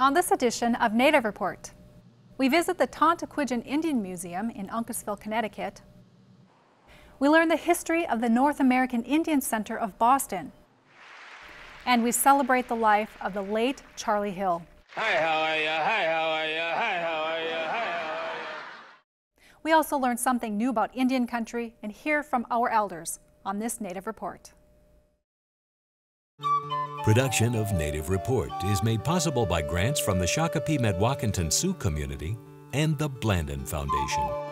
On this edition of Native Report, we visit the Tantaquidgeon Indian Museum in Uncasville, Connecticut. We learn the history of the North American Indian Center of Boston. And we celebrate the life of the late Charlie Hill. Hi, how are you? Hi, how are you? Hi, how are you? Hi, how are you? We also learn something new about Indian country and hear from our elders on this Native Report. Production of Native Report is made possible by grants from the Shakopee Mdewakanton Sioux community and the Blandin Foundation.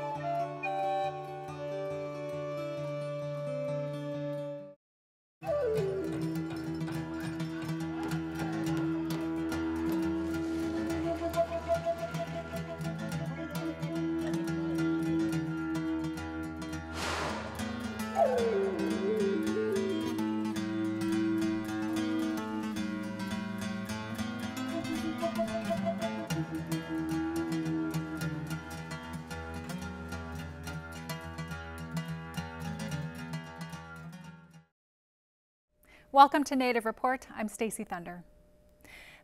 Welcome to Native Report. I'm Stacey Thunder.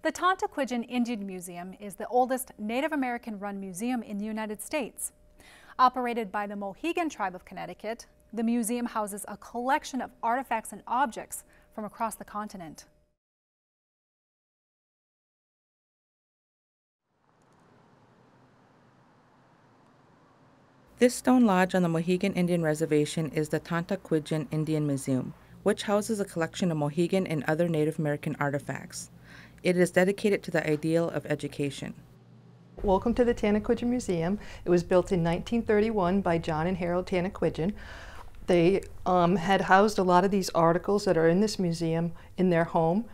The Tantaquidgeon Indian Museum is the oldest Native American run museum in the United States. Operated by the Mohegan Tribe of Connecticut, the museum houses a collection of artifacts and objects from across the continent. This stone lodge on the Mohegan Indian Reservation is the Tantaquidgeon Indian Museum, which houses a collection of Mohegan and other Native American artifacts. It is dedicated to the ideal of education. Welcome to the Tantaquidgeon Museum. It was built in 1931 by John and Harold Tantaquidgeon. They um, had housed a lot of these articles that are in this museum in their home,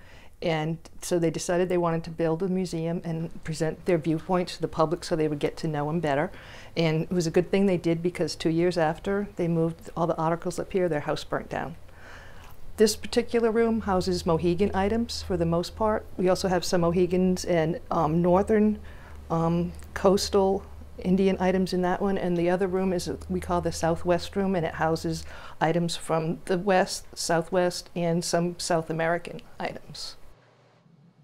and so they decided they wanted to build a museum and present their viewpoints to the public so they would get to know them better. And it was a good thing they did because two years after they moved all the articles up here, their house burnt down. This particular room houses Mohegan items for the most part. We also have some Mohegans and um, northern um, coastal Indian items in that one, and the other room is we call the Southwest room, and it houses items from the West, Southwest, and some South American items.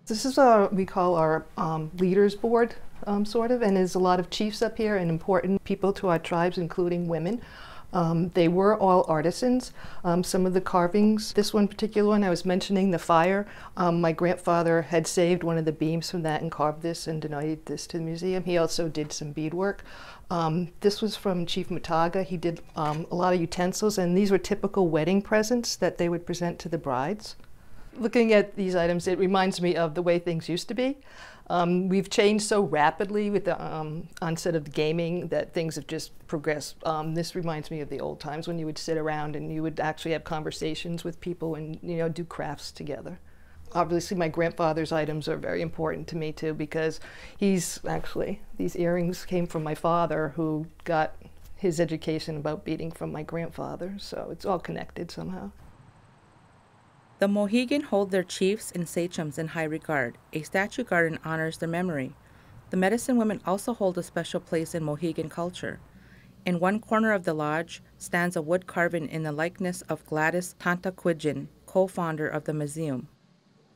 This is what we call our um, leaders board, um, sort of, and there's a lot of chiefs up here and important people to our tribes, including women. Um, they were all artisans. Um, some of the carvings, this one particular one I was mentioning, the fire, um, my grandfather had saved one of the beams from that and carved this and donated this to the museum. He also did some beadwork. Um, this was from Chief Mataga. He did um, a lot of utensils, and these were typical wedding presents that they would present to the brides. Looking at these items, it reminds me of the way things used to be. Um, we've changed so rapidly with the um, onset of gaming that things have just progressed. Um, this reminds me of the old times when you would sit around and you would actually have conversations with people and you know do crafts together. Obviously, my grandfather's items are very important to me too because he's actually these earrings came from my father who got his education about beading from my grandfather, so it's all connected somehow. The Mohegan hold their chiefs and sachems in high regard. A statue garden honors their memory. The medicine women also hold a special place in Mohegan culture. In one corner of the lodge stands a wood carving in the likeness of Gladys Tantaquidgeon, co-founder of the museum.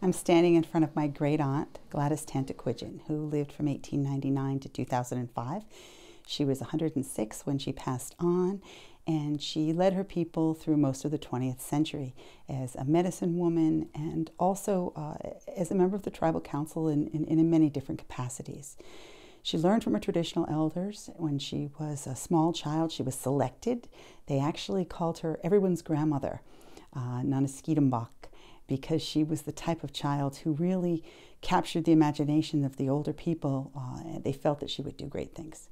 I'm standing in front of my great aunt, Gladys Tantaquidgeon, who lived from 1899 to 2005. She was 106 when she passed on, and she led her people through most of the 20th century as a medicine woman and also uh, as a member of the tribal council in, in, in many different capacities. She learned from her traditional elders. When she was a small child, she was selected. They actually called her everyone's grandmother, uh, Nanaskidambak, because she was the type of child who really captured the imagination of the older people. Uh, they felt that she would do great things.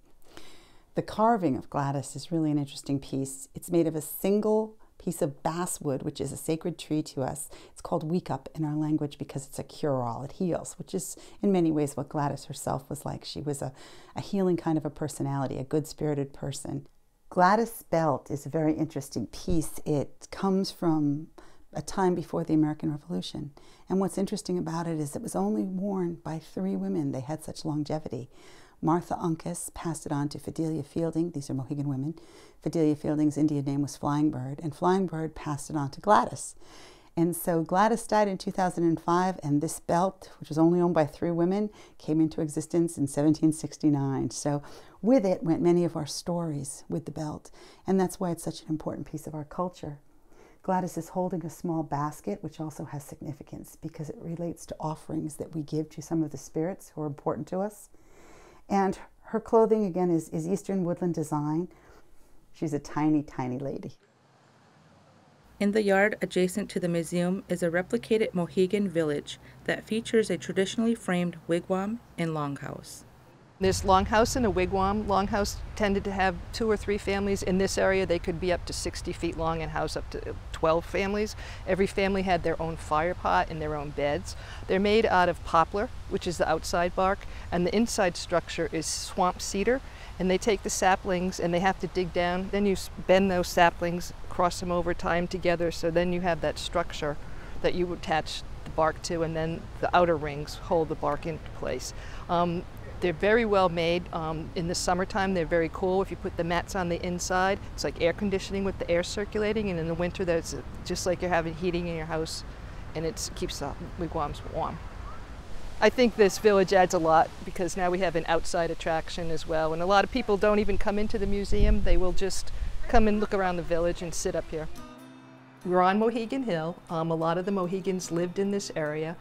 The carving of Gladys is really an interesting piece. It's made of a single piece of basswood, which is a sacred tree to us. It's called weekup in our language because it's a cure-all. It heals, which is in many ways what Gladys herself was like. She was a, a healing kind of a personality, a good-spirited person. Gladys belt is a very interesting piece. It comes from a time before the American Revolution. And what's interesting about it is it was only worn by three women. They had such longevity. Martha Uncas passed it on to Fidelia Fielding. These are Mohegan women. Fidelia Fielding's Indian name was Flying Bird, and Flying Bird passed it on to Gladys. And so Gladys died in 2005, and this belt, which was only owned by three women, came into existence in 1769. So with it went many of our stories with the belt, and that's why it's such an important piece of our culture. Gladys is holding a small basket, which also has significance because it relates to offerings that we give to some of the spirits who are important to us. And her clothing, again, is, is Eastern woodland design. She's a tiny, tiny lady. In the yard adjacent to the museum is a replicated Mohegan village that features a traditionally framed wigwam and longhouse. This longhouse and a wigwam. Longhouse tended to have two or three families. In this area, they could be up to 60 feet long and house up to 12 families. Every family had their own fire pot and their own beds. They're made out of poplar, which is the outside bark, and the inside structure is swamp cedar. And they take the saplings and they have to dig down. Then you bend those saplings, cross them over, time together, so then you have that structure that you attach the bark to, and then the outer rings hold the bark into place. Um, they're very well made. Um, in the summertime, they're very cool. If you put the mats on the inside, it's like air conditioning with the air circulating. And in the winter, that's just like you're having heating in your house, and it keeps the wigwams warm. I think this village adds a lot because now we have an outside attraction as well. And a lot of people don't even come into the museum. They will just come and look around the village and sit up here. We're on Mohegan Hill. Um, a lot of the Mohegans lived in this area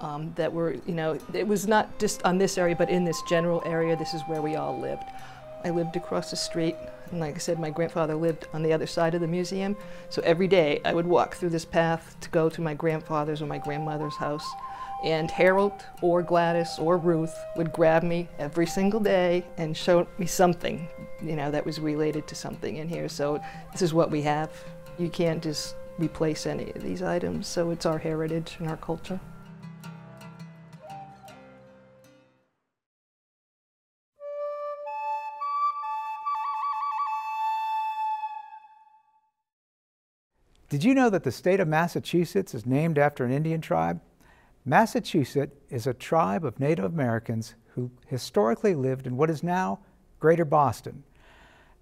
um, that were, you know, it was not just on this area, but in this general area, this is where we all lived. I lived across the street, and like I said, my grandfather lived on the other side of the museum. So every day I would walk through this path to go to my grandfather's or my grandmother's house. And Harold or Gladys or Ruth would grab me every single day and show me something, you know, that was related to something in here. So this is what we have. You can't just replace any of these items, so it's our heritage and our culture. Did you know that the state of Massachusetts is named after an Indian tribe? Massachusetts is a tribe of Native Americans who historically lived in what is now Greater Boston.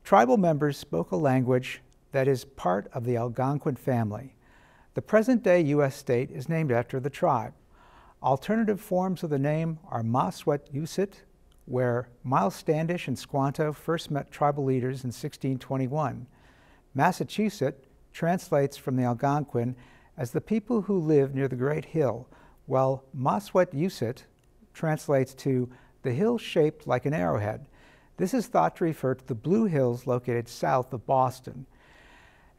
Tribal members spoke a language that is part of the Algonquin family. The present-day U.S. state is named after the tribe. Alternative forms of the name are Massachusetts, where Miles Standish and Squanto first met tribal leaders in 1621. Massachusetts translates from the Algonquin as the people who live near the Great Hill, while Massachusetts translates to the hill shaped like an arrowhead. This is thought to refer to the Blue Hills located south of Boston.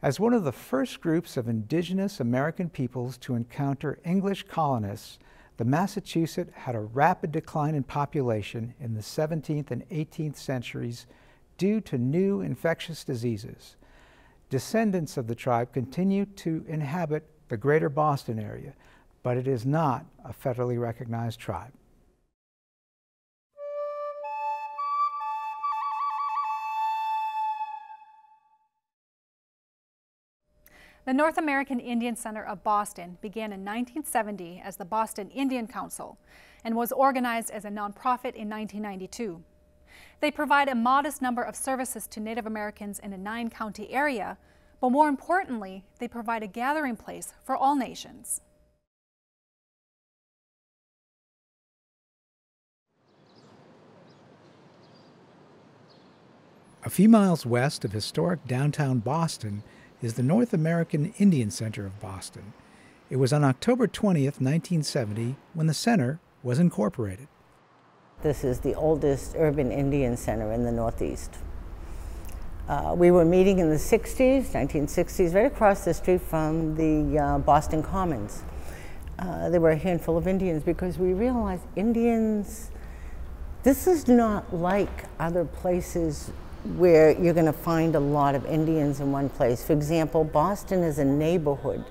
As one of the first groups of indigenous American peoples to encounter English colonists, the Massachusetts had a rapid decline in population in the 17th and 18th centuries due to new infectious diseases descendants of the tribe continue to inhabit the greater Boston area, but it is not a federally recognized tribe. The North American Indian Center of Boston began in 1970 as the Boston Indian Council and was organized as a nonprofit in 1992. They provide a modest number of services to Native Americans in a nine county area, but more importantly, they provide a gathering place for all nations. A few miles west of historic downtown Boston is the North American Indian Center of Boston. It was on October 20th, 1970, when the center was incorporated. This is the oldest urban Indian center in the Northeast. Uh, we were meeting in the 60s, 1960s, right across the street from the uh, Boston Commons. Uh, there were a handful of Indians because we realized Indians, this is not like other places where you're going to find a lot of Indians in one place. For example, Boston is a neighborhood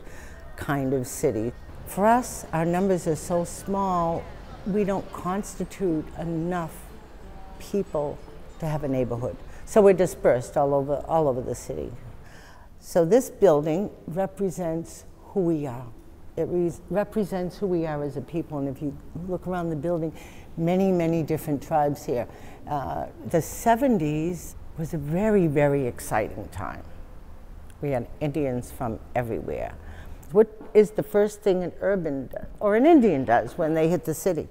kind of city. For us, our numbers are so small, we don't constitute enough people to have a neighborhood. So we're dispersed all over, all over the city. So this building represents who we are. It re represents who we are as a people. And if you look around the building, many, many different tribes here. Uh, the 70s was a very, very exciting time. We had Indians from everywhere. What is the first thing an urban or an Indian does when they hit the city?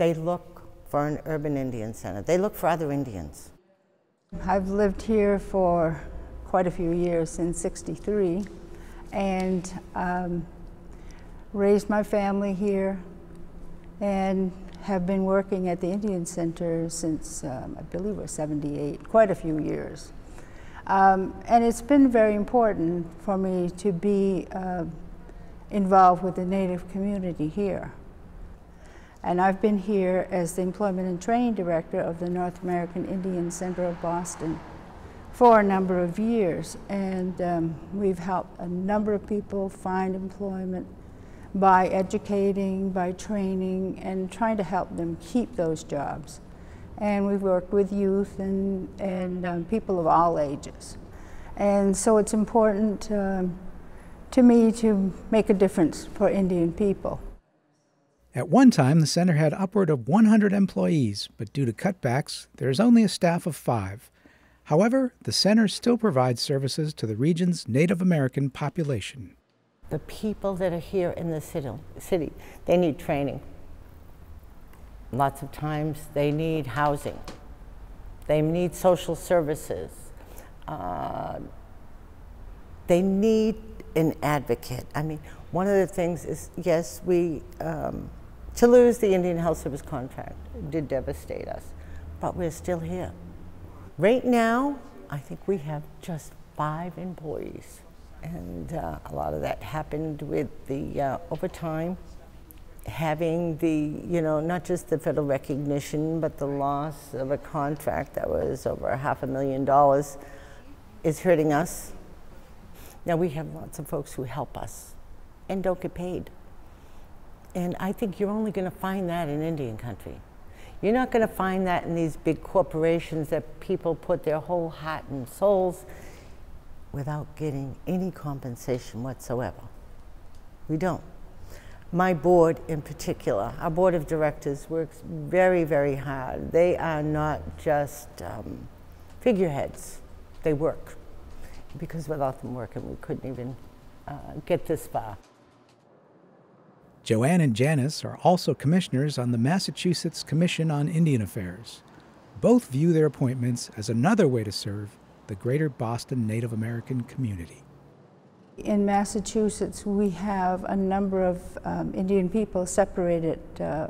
They look for an urban Indian center. They look for other Indians. I've lived here for quite a few years, since 63, and um, raised my family here and have been working at the Indian Center since um, I believe we're 78, quite a few years. Um, and it's been very important for me to be uh, involved with the Native community here. And I've been here as the Employment and Training Director of the North American Indian Center of Boston for a number of years. And um, we've helped a number of people find employment by educating, by training, and trying to help them keep those jobs. And we've worked with youth and, and um, people of all ages. And so it's important um, to me to make a difference for Indian people. At one time, the center had upward of 100 employees, but due to cutbacks, there is only a staff of five. However, the center still provides services to the region's Native American population the people that are here in the city, city, they need training. Lots of times they need housing. They need social services. Uh, they need an advocate. I mean, one of the things is, yes, we, um, to lose the Indian Health Service contract did devastate us, but we're still here. Right now, I think we have just five employees and uh, a lot of that happened with the uh, overtime having the you know not just the federal recognition but the loss of a contract that was over half a million dollars is hurting us now we have lots of folks who help us and don't get paid and i think you're only going to find that in indian country you're not going to find that in these big corporations that people put their whole heart and souls without getting any compensation whatsoever. We don't. My board in particular, our board of directors works very, very hard. They are not just um, figureheads, they work. Because without them working, we couldn't even uh, get this far. Joanne and Janice are also commissioners on the Massachusetts Commission on Indian Affairs. Both view their appointments as another way to serve the greater Boston Native American community. In Massachusetts, we have a number of um, Indian people separated. Uh,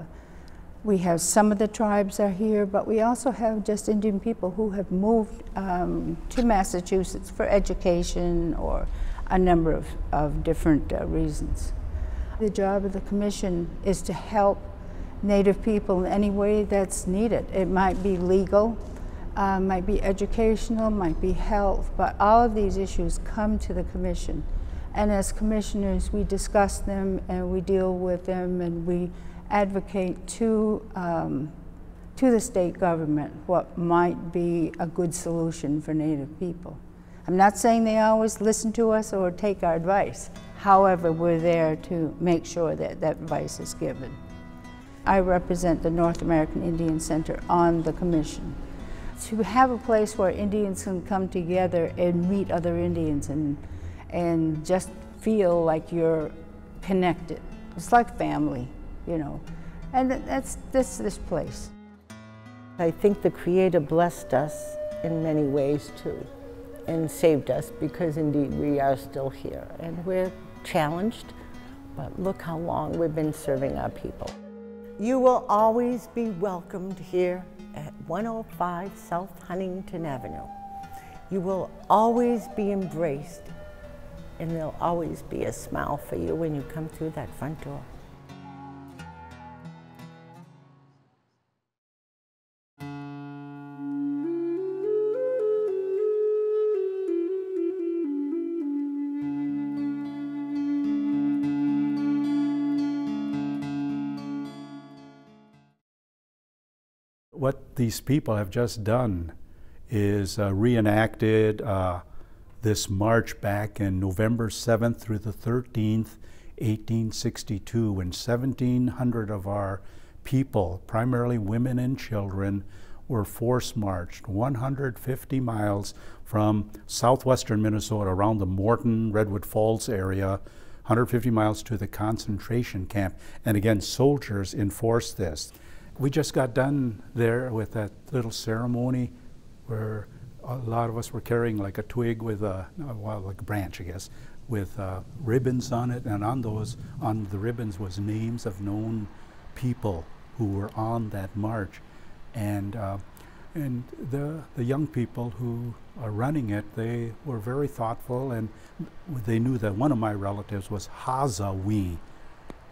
we have some of the tribes are here, but we also have just Indian people who have moved um, to Massachusetts for education or a number of, of different uh, reasons. The job of the commission is to help Native people in any way that's needed. It might be legal, uh, might be educational, might be health, but all of these issues come to the commission. And as commissioners, we discuss them and we deal with them and we advocate to, um, to the state government what might be a good solution for Native people. I'm not saying they always listen to us or take our advice. However, we're there to make sure that that advice is given. I represent the North American Indian Center on the commission to have a place where Indians can come together and meet other Indians and, and just feel like you're connected. It's like family, you know. And that's, that's this place. I think the Creator blessed us in many ways too and saved us because indeed we are still here and we're challenged, but look how long we've been serving our people. You will always be welcomed here at 105 South Huntington Avenue. You will always be embraced and there'll always be a smile for you when you come through that front door. These people have just done is uh, reenacted uh, this march back in November 7th through the 13th, 1862, when 1,700 of our people, primarily women and children, were force marched 150 miles from southwestern Minnesota around the Morton, Redwood Falls area 150 miles to the concentration camp. And again, soldiers enforced this. We just got done there with that little ceremony where a lot of us were carrying like a twig with a, well, like a branch, I guess, with uh, ribbons on it. And on those, on the ribbons was names of known people who were on that march. And, uh, and the, the young people who are running it, they were very thoughtful and they knew that one of my relatives was Hazawi,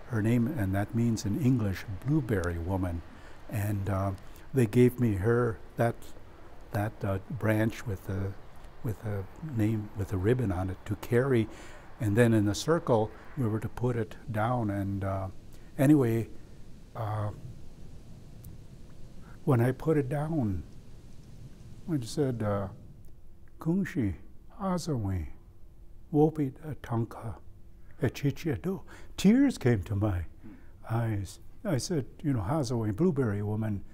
her name, and that means in English, blueberry woman. And uh, they gave me her, that, that uh, branch with the, with a name, with a ribbon on it to carry. And then in the circle, we were to put it down. And uh, anyway, uh, when I put it down, when it said, uh, Kungshi, Azawi, Wopi Tanka, Echichiado. Tears came to my eyes. I said, you know, Hazawi, Blueberry Woman,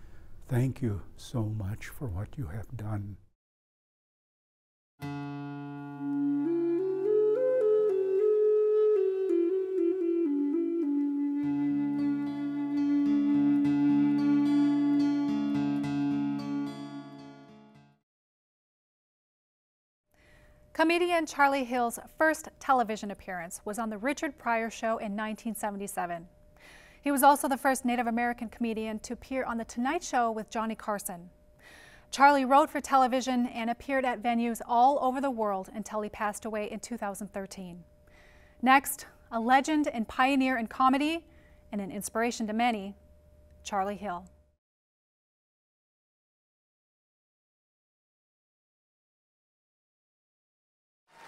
thank you so much for what you have done. Comedian Charlie Hill's first television appearance was on The Richard Pryor Show in 1977. He was also the first Native American comedian to appear on The Tonight Show with Johnny Carson. Charlie wrote for television and appeared at venues all over the world until he passed away in 2013. Next, a legend and pioneer in comedy and an inspiration to many, Charlie Hill.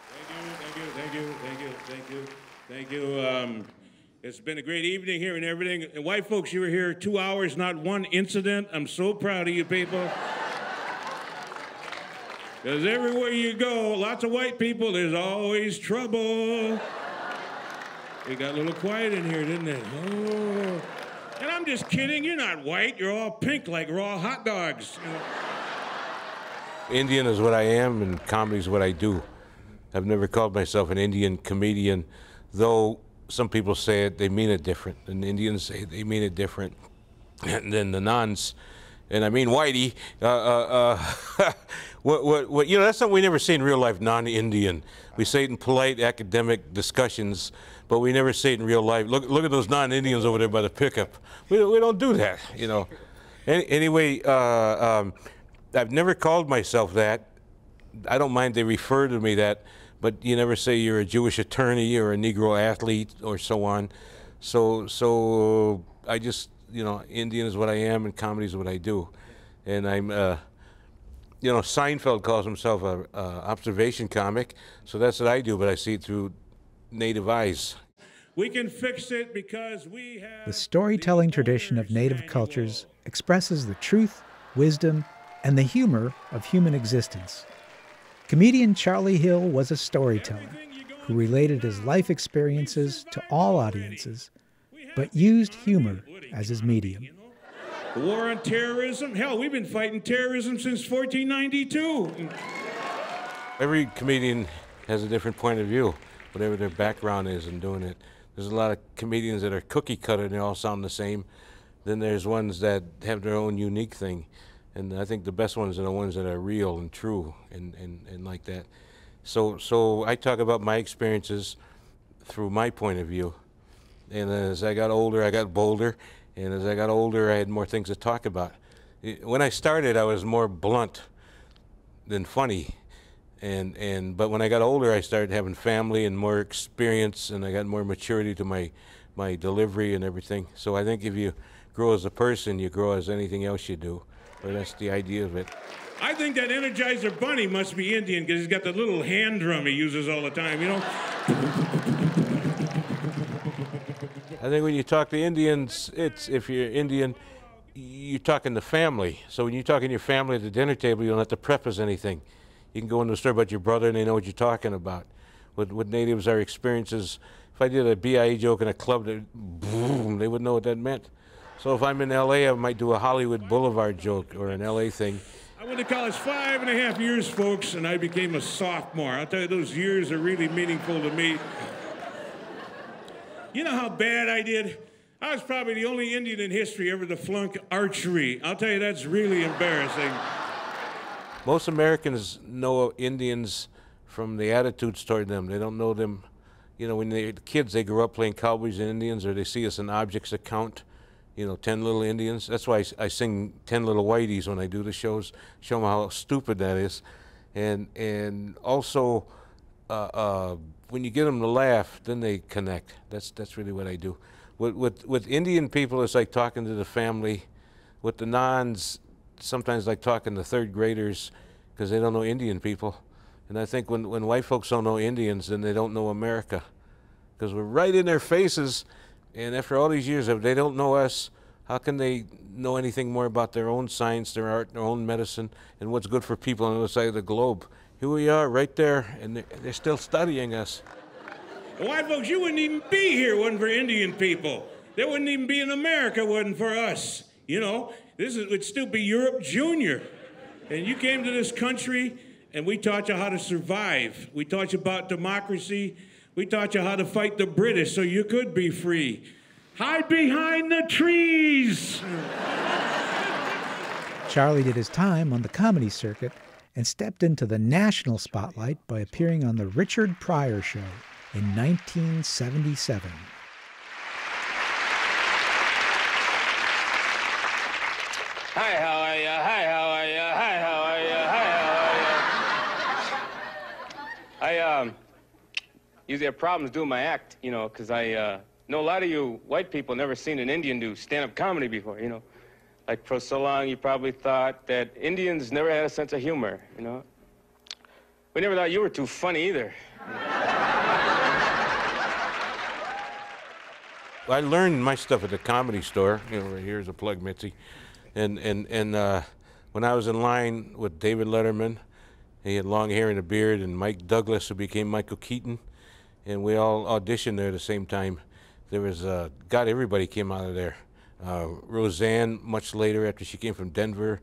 Thank you. Thank you. Thank you. Thank you. Thank you. Thank Um, it's been a great evening here and everything. And white folks, you were here two hours, not one incident. I'm so proud of you people. Because everywhere you go, lots of white people, there's always trouble. It got a little quiet in here, didn't it? Oh. And I'm just kidding. You're not white. You're all pink like raw hot dogs. You know? Indian is what I am, and comedy is what I do. I've never called myself an Indian comedian, though some people say it, they mean it different. And Indians say they mean it different than the nuns. And I mean, Whitey, uh, uh, uh, what, what, what, you know, that's something we never say in real life, non-Indian. We say it in polite academic discussions, but we never say it in real life. Look, look at those non-Indians over there by the pickup. We, we don't do that, you know. Any, anyway, uh, um, I've never called myself that. I don't mind they refer to me that but you never say you're a Jewish attorney or a Negro athlete or so on. So, so I just, you know, Indian is what I am and comedy is what I do. And I'm, uh, you know, Seinfeld calls himself a, a observation comic, so that's what I do, but I see it through native eyes. We can fix it because we have. The storytelling tradition of native cultures expresses the truth, wisdom, and the humor of human existence. Comedian Charlie Hill was a storyteller who related his life experiences to all audiences, but used humor as his medium. The war on terrorism, hell, we've been fighting terrorism since 1492. Every comedian has a different point of view, whatever their background is in doing it. There's a lot of comedians that are cookie cutter and they all sound the same. Then there's ones that have their own unique thing and I think the best ones are the ones that are real and true and, and, and like that. So, so I talk about my experiences through my point of view. And as I got older, I got bolder. And as I got older, I had more things to talk about. When I started, I was more blunt than funny. And, and, but when I got older, I started having family and more experience, and I got more maturity to my, my delivery and everything. So I think if you grow as a person, you grow as anything else you do. But that's the idea of it. I think that Energizer Bunny must be Indian because he's got the little hand drum he uses all the time, you know? I think when you talk to Indians, it's if you're Indian, you're talking to family. So when you're talking to your family at the dinner table, you don't have to preface anything. You can go into a story about your brother and they know what you're talking about. With, with natives, our experiences, if I did a BIA joke in a club, they, boom, they would know what that meant. So if I'm in LA, I might do a Hollywood Boulevard joke or an LA thing. I went to college five and a half years, folks, and I became a sophomore. I'll tell you, those years are really meaningful to me. You know how bad I did? I was probably the only Indian in history ever to flunk archery. I'll tell you, that's really embarrassing. Most Americans know Indians from the attitudes toward them. They don't know them. You know, when they're kids, they grow up playing cowboys and Indians, or they see us in objects that count. You know, 10 little Indians. That's why I, I sing 10 little whiteys when I do the shows, show them how stupid that is. And, and also, uh, uh, when you get them to laugh, then they connect. That's, that's really what I do. With, with, with Indian people, it's like talking to the family. With the nons, sometimes like talking to third graders because they don't know Indian people. And I think when, when white folks don't know Indians, then they don't know America because we're right in their faces. And after all these years, if they don't know us, how can they know anything more about their own science, their art, their own medicine, and what's good for people on the other side of the globe? Here we are, right there, and they're, still studying us. white folks, you wouldn't even be here wasn't for Indian people. There wouldn't even be in America wasn't for us. You know, this is, would still be Europe Junior. And you came to this country and we taught you how to survive. We taught you about democracy. We taught you how to fight the British so you could be free. Hide behind the trees. Charlie did his time on the comedy circuit and stepped into the national spotlight by appearing on The Richard Pryor Show in 1977. Hi, how are you? Hi, how are you? Hi, how are you? Hi, how are you? I um usually have problems doing my act, you know, because I uh, know a lot of you white people never seen an Indian do stand-up comedy before, you know. Like for so long, you probably thought that Indians never had a sense of humor, you know. We never thought you were too funny either. I learned my stuff at the comedy store. You know, right here's a plug, Mitzi. And and and uh, when I was in line with David Letterman, he had long hair and a beard, and Mike Douglas, who became Michael Keaton, and we all auditioned there at the same time. There was uh, God, everybody came out of there. Uh, Roseanne, much later after she came from Denver,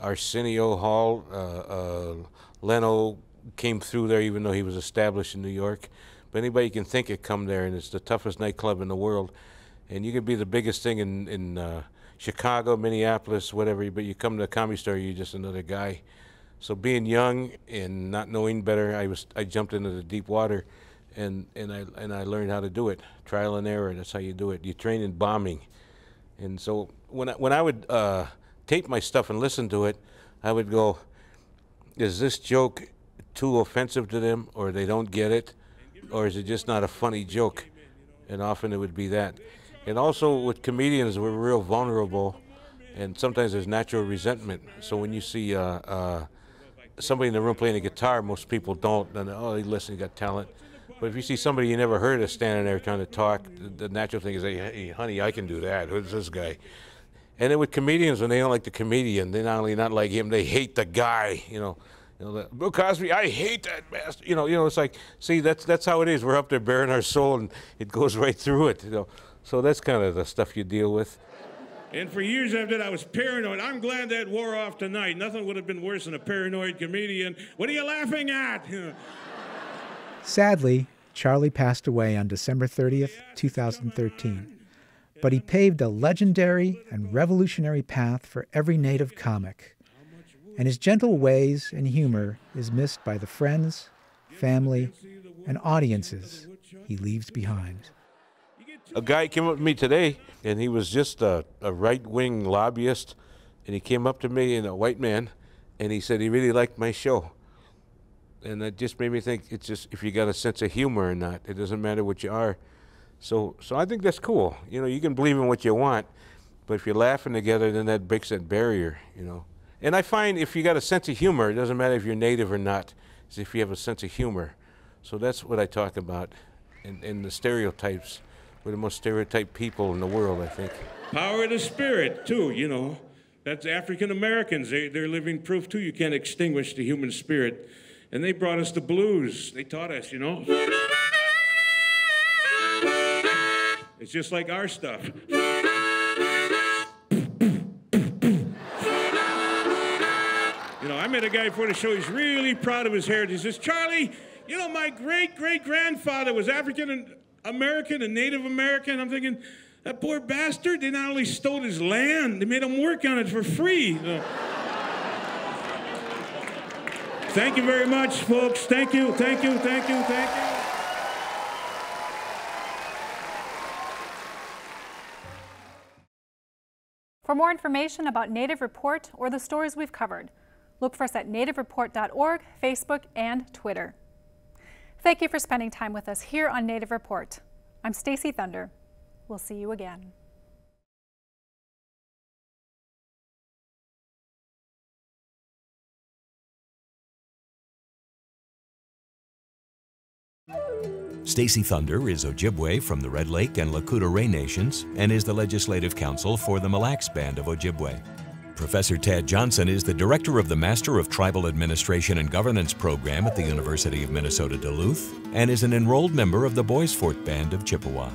Arsenio Hall, uh, uh, Leno came through there, even though he was established in New York. But anybody can think it come there, and it's the toughest nightclub in the world. And you could be the biggest thing in in uh, Chicago, Minneapolis, whatever, but you come to a comedy store, you're just another guy. So being young and not knowing better, I was I jumped into the deep water, and and I and I learned how to do it. Trial and error. That's how you do it. You train in bombing, and so when I, when I would uh, tape my stuff and listen to it, I would go, "Is this joke too offensive to them, or they don't get it, or is it just not a funny joke?" And often it would be that. And also with comedians, we're real vulnerable, and sometimes there's natural resentment. So when you see uh, uh, somebody in the room playing a guitar, most people don't. And oh, he listen, he got talent. But if you see somebody you never heard of standing there trying to talk, the, the natural thing is, hey, honey, I can do that. Who's this guy? And then with comedians, when they don't like the comedian, they not only not like him, they hate the guy. You know, you know, Bill Cosby, I hate that bastard. You know, you know, it's like, see, that's that's how it is. We're up there bearing our soul, and it goes right through it. You know. So that's kind of the stuff you deal with. And for years after that, I was paranoid. I'm glad that wore off tonight. Nothing would have been worse than a paranoid comedian. What are you laughing at? Sadly, Charlie passed away on December 30th, 2013. But he paved a legendary and revolutionary path for every native comic. And his gentle ways and humor is missed by the friends, family, and audiences he leaves behind a guy came up to me today, and he was just a, a right wing lobbyist, and he came up to me, and a white man, and he said he really liked my show. And that just made me think it's just if you got a sense of humor or not, it doesn't matter what you are. So, so I think that's cool. You know, you can believe in what you want, but if you're laughing together, then that breaks that barrier. You know, and I find if you got a sense of humor, it doesn't matter if you're native or not. It's if you have a sense of humor. So that's what I talk about, in, in the stereotypes. We're the most stereotyped people in the world, I think. Power of the spirit, too, you know. That's African Americans. They, they're living proof, too. You can't extinguish the human spirit. And they brought us the blues. They taught us, you know. It's just like our stuff. You know, I met a guy before the show. He's really proud of his heritage. He says, Charlie, you know, my great great grandfather was African American, a Native American. I'm thinking, that poor bastard, they not only stole his land, they made him work on it for free. So. Thank you very much, folks. Thank you, thank you, thank you, thank you. For more information about Native Report or the stories we've covered, look for us at nativereport.org, Facebook, and Twitter. Thank you for spending time with us here on Native Report. I'm Stacey Thunder. We'll see you again. Stacey Thunder is Ojibwe from the Red Lake and Lakota Ray Nations and is the Legislative Counsel for the Mille Lacs Band of Ojibwe. Professor Tadd Johnson is the Director of the Master of Tribal Administration and Governance program at the University of Minnesota Duluth and is an enrolled member of the Bois Forte Band of Chippewa.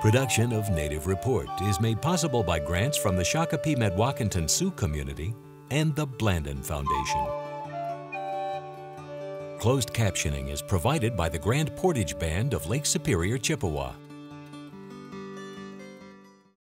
Production of Native Report is made possible by grants from the Shakopee Mdewakanton Sioux community and the Blandin Foundation. Closed captioning is provided by the Grand Portage Band of Lake Superior, Chippewa.